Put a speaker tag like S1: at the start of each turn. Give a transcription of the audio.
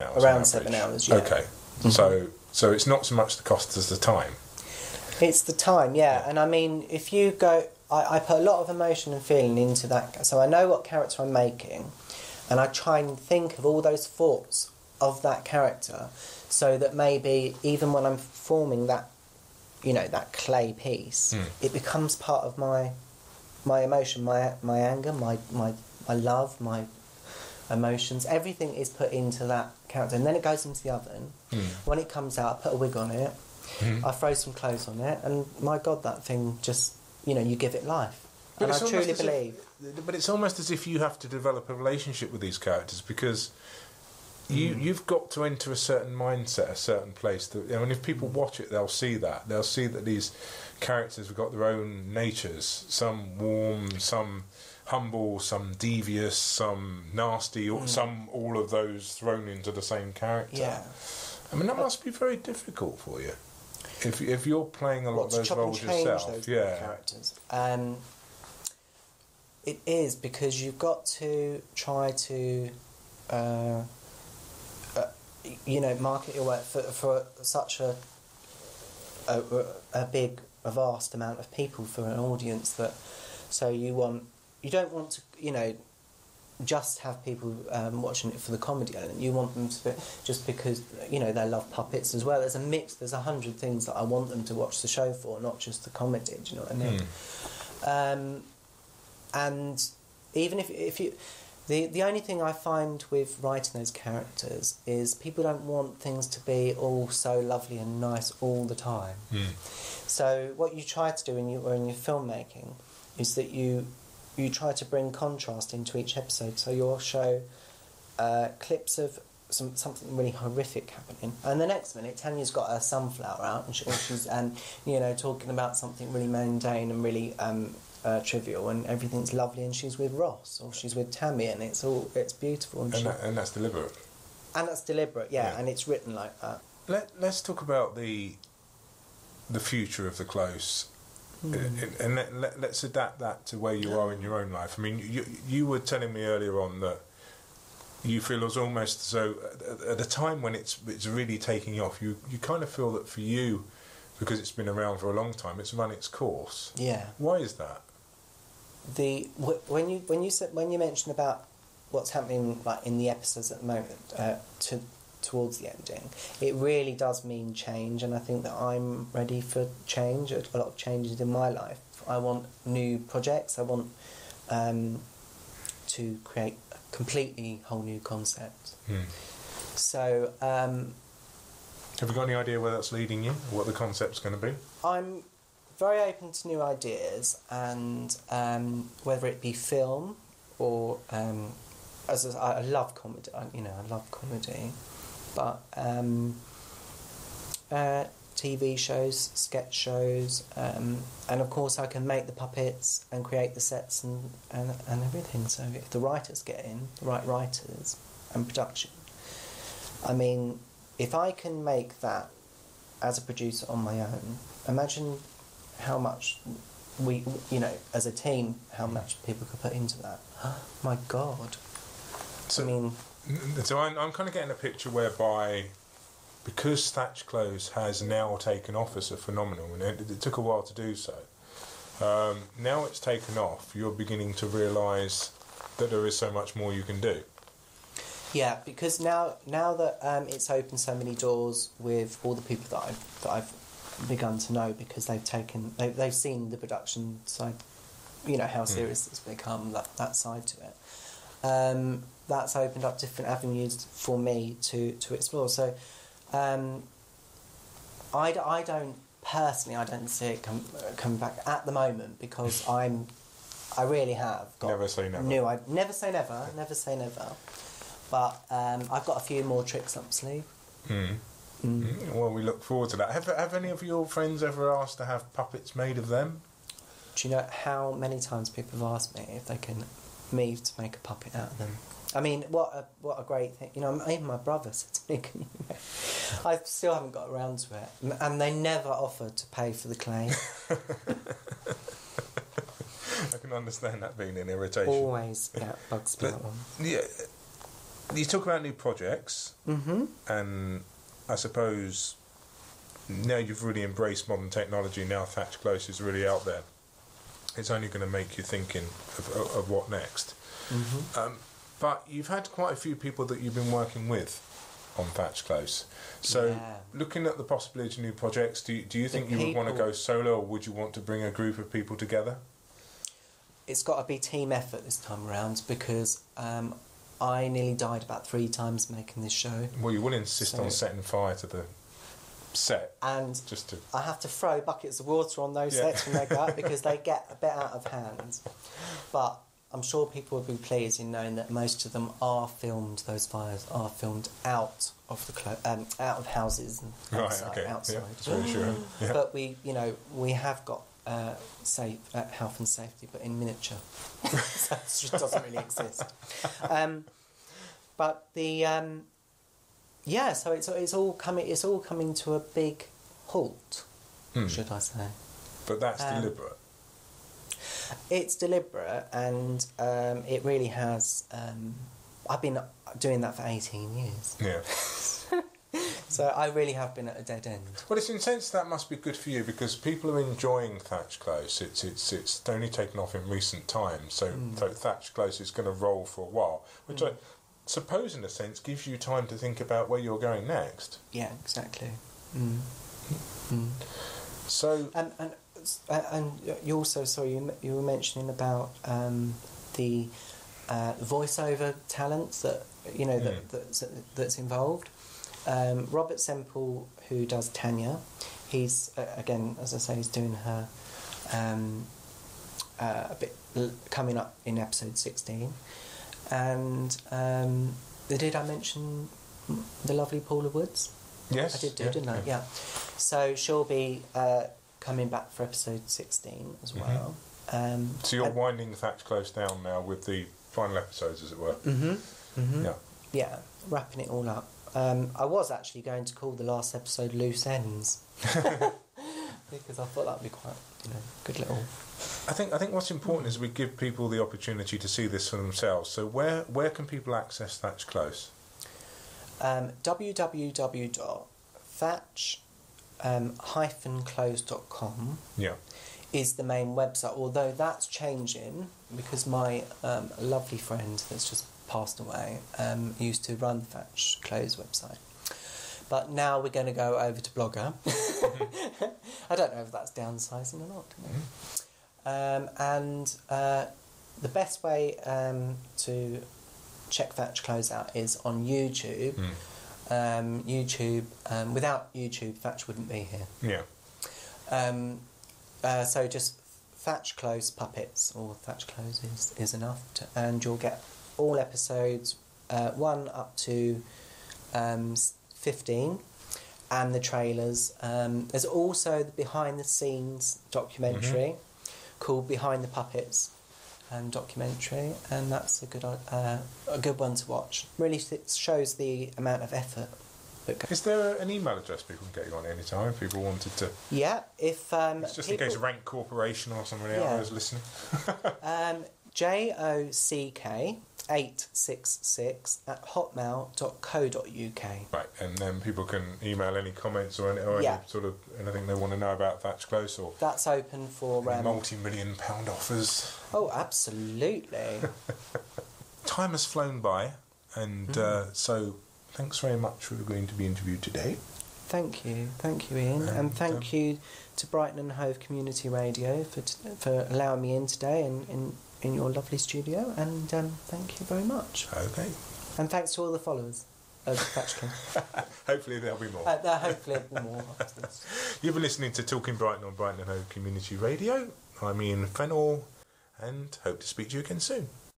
S1: hours
S2: Around seven hours, yeah.
S1: Okay, so so it's not so much the cost as the time.
S2: It's the time, yeah. And I mean, if you go, I, I put a lot of emotion and feeling into that. So I know what character I'm making, and I try and think of all those thoughts of that character, so that maybe even when I'm forming that, you know, that clay piece,
S1: Hmm.
S2: it becomes part of my, my emotion, my my anger, my my my love, my emotions. Everything is put into that character, and then it goes into the oven.
S1: Hmm.
S2: When it comes out, I put a wig on it. I throw some clothes on it, and my God, that thing just, you know, you give it life. and I truly
S1: as if-
S2: believe.
S1: but it's almost as if you have to develop a relationship with these characters because you
S2: Hmm.
S1: you've got to enter a certain mindset, a certain place. That, I mean, if people watch it, they'll see that. They'll see that these characters have got their own natures. Some warm, some humble, some devious, some nasty, or some all of those thrown into the same character.
S2: Yeah.
S1: I mean, that must be very difficult for you. If if you're playing a lot of those roles yourself,
S2: those
S1: yeah.
S2: characters? Um, it is because you've got to try to, uh, uh, you know, market your work for, for such a, a a big, a vast amount of people for an audience that. So you want, you don't want to, you know, just have people um, watching it for the comedy element. You want them to be, just because you know they love puppets as well. There's a mix. There's a hundred things that I want them to watch the show for, not just the comedy. Do you know what I mean? Um, and even if if you, the the only thing I find with writing those characters is people don't want things to be all so lovely and nice all the time.
S1: Hmm.
S2: So what you try to do in your in your filmmaking is that you you try to bring contrast into each episode. So you'll show uh, clips of some something really horrific happening, and the next minute Tanya's got her sunflower out, and she, she's um, you know talking about something really mundane and really um, uh, trivial, and everything's lovely, and she's with Ross or she's with Tammy, and it's all it's beautiful, and,
S1: And,
S2: she,
S1: that, and that's deliberate.
S2: and that's deliberate, yeah,
S1: Yeah.
S2: and it's written like that.
S1: Let Let's talk about the the future of the close,
S2: Hmm.
S1: and, and let, let's adapt that to where you are in your own life. I mean, you you were telling me earlier on that you feel as almost as though at- at a time when it's it's really taking off, you you kind of feel that for you, because it's been around for a long time, it's run its course.
S2: Yeah.
S1: Why is that?
S2: the when you when you said when you mentioned about what's happening like in the episodes at the moment uh, to towards the ending, it really does mean change, and I think that I'm ready for change. A lot of changes in my life. I want new projects. I want um, to create a completely whole new concept.
S1: Hmm.
S2: So um,
S1: Have you got any idea where that's leading you, or what the concept's going to be?
S2: I'm very open to new ideas, and um, whether it be film or um, as a, I I love comedy, I- you know, I love comedy, but um, uh, TV shows, sketch shows, um, and of course I can make the puppets and create the sets and, and, and everything. So if the writers get in, the right writers and production, I mean, if I can make that as a producer on my own, imagine how much we, you know, as a team, how much people could put into that. my God.
S1: So-
S2: I mean,
S1: So I'm, I'm kind of getting a picture whereby, because Thatch Close has now taken off as a phenomenon, and it, it took a while to do so. Um, now it's taken off. You're beginning to realise that there is so much more you can do.
S2: Yeah, because now now that um, it's opened so many doors with all the people that I've that I've begun to know because they've taken they they've seen the production side, you know how serious it's become that that side to it. Um, that's opened up different avenues for me to to explore. So, um, I, I don't personally I don't see it come come back at the moment because I'm I really have got
S1: Never say never.
S2: new I never say never never say never. But um, I've got a few more tricks up my sleeve.
S1: Mm.
S2: Mm.
S1: Well, we look forward to that. Have, have any of your friends ever asked to have puppets made of them?
S2: Do you know how many times people have asked me if they can me to make a puppet out of them? I mean, what a what a great thing! You know, even my brother said to me, "Can you make-" I still haven't got around to it, and they never offered to pay for the clay.
S1: I can understand that being an irritation.
S2: Always, yeah, bugs me that one.
S1: Yeah. you talk about new projects,
S2: Mm-hmm.
S1: and I suppose now you've really embraced modern technology. Now Thatch Close is really out there. It's only going to make you thinking of, of, of what next.
S2: Mm-hmm.
S1: Um, but you've had quite a few people that you've been working with on Thatch Close. So,
S2: Yeah.
S1: looking at the possibility of new projects, do you, do you
S2: The
S1: think you would want to go solo, or would you want to bring a group of people together?
S2: It's got to be team effort this time around because um, I nearly died about three times making this show,
S1: Well, you will insist on setting fire to the set,
S2: and
S1: just to.
S2: I have to throw buckets of water on those
S1: Yeah.
S2: sets when they go up because they get a bit out of hand. But I'm sure people would be pleased in knowing that most of them are filmed. Those fires are filmed out of the clo- um, out of houses and
S1: Right,
S2: outside.
S1: okay.
S2: outside.
S1: Yeah, reassuring. Yeah.
S2: But we, you know, we have got uh, safe uh, health and safety, but in miniature, so it just doesn't really exist. Um, but the um, yeah, so it's it's all coming it's all coming to a big halt,
S1: Hmm.
S2: should I say?
S1: But that's
S2: Um,
S1: deliberate.
S2: It's deliberate, and um, it really has. Um, I've been doing that for eighteen years,
S1: Yeah.
S2: so I really have been at a dead end.
S1: Well, it's in a sense that must be good for you because people are enjoying Thatch Close. It's it's it's only taken off in recent times, so
S2: Mm.
S1: so Thatch Close is going to roll for a while, which I suppose, in a sense, gives you time to think about where you're going next.
S2: Yeah, exactly. Mm. Mm.
S1: So
S2: And and uh, and you also sorry you you were mentioning about um, the uh, voiceover talents that you know that,
S1: Mm.
S2: that's that's involved. Um, Robert Semple, who does Tanya, he's uh, again as I say, he's doing her um, uh, a bit coming up in episode sixteen, and um, did I mention the lovely Paula Woods?
S1: yes,
S2: I did do,
S1: yeah,
S2: didn't I? Yeah. So she'll be uh, coming back for episode 16 as
S1: Mhm.
S2: well. Um,
S1: So you're winding the Thatch Close down now with the final episodes, as it were.
S2: hmm hmm
S1: Yeah.
S2: Yeah, wrapping it all up. Um, I was actually going to call the last episode Loose Ends. because I thought that would be quite, you know, good little.
S1: I think I think what's important is we give people the opportunity to see this for themselves. So where where can people access Thatch Close?
S2: Um, www.thatch um,
S1: Yeah.
S2: is the main website, although that's changing because my um, lovely friend that's just passed away um, used to run the Thatch Close website. But now we're going to go over to Blogger. I don't know if that's downsizing or not. Um, and uh, the best way um, to check Thatch Close out is on YouTube.
S1: Mm.
S2: Um, YouTube, um, without YouTube, Thatch wouldn't be here.
S1: Yeah.
S2: Um, uh, so just Thatch Close Puppets or Thatch Close is, is enough, to, and you'll get all episodes uh, one up to um, fifteen, and the trailers. Um, there's also the behind the scenes documentary called Behind the Puppets. Um, documentary, and that's a good uh, a good one to watch. Really shows the amount of effort that goes.
S1: Is there an email address people can get you on any time if people wanted to?
S2: Yeah, if um,
S1: It's just
S2: people,
S1: in case Rank Corporation or somebody
S2: Yeah.
S1: is listening.
S2: Um, J O C K eight six six at hotmail.co.uk.
S1: Right, and then people can email any comments or any, or
S2: Yeah.
S1: any sort of anything they want to know about Thatch Close or
S2: That's open for um,
S1: multi-million pound offers.
S2: Oh, absolutely.
S1: Time has flown by, and
S2: Mm.
S1: uh, so thanks very much for agreeing to be interviewed today.
S2: thank you, thank you, Ian, and,
S1: And,
S2: thank
S1: um,
S2: you to Brighton and Hove Community Radio for t- for allowing me in today in, in, in your lovely studio, and um, thank you very much.
S1: Okay.
S2: And thanks to all the followers of
S1: Hopefully there'll be more.
S2: uh, hopefully be more.
S1: You've been listening to Talking Brighton on Brighton and Hove Community Radio. I'm Ian Fennell, and hope to speak to you again soon.